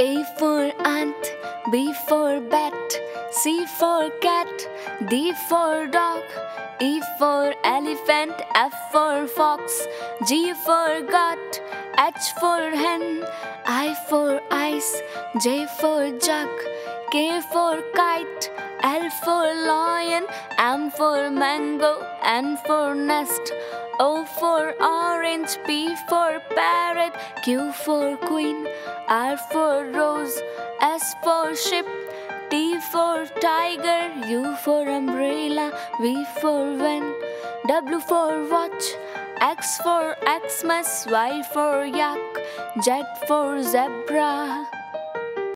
A for ant, B for bat, C for cat, D for dog, E for elephant, F for fox, G for goat, H for hen, I for ice, J for jug, K for kite, L for lion, M for mango, N for nest, O for orange, P for parrot, Q for queen, R for rose, S for ship, T for tiger, U for umbrella, V for van, W for watch, X for Xmas, Y for yak, Z for zebra.